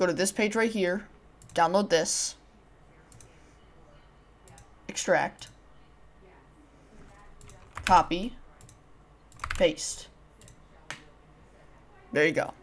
go to this page right here, download this, extract, copy, paste. There you go.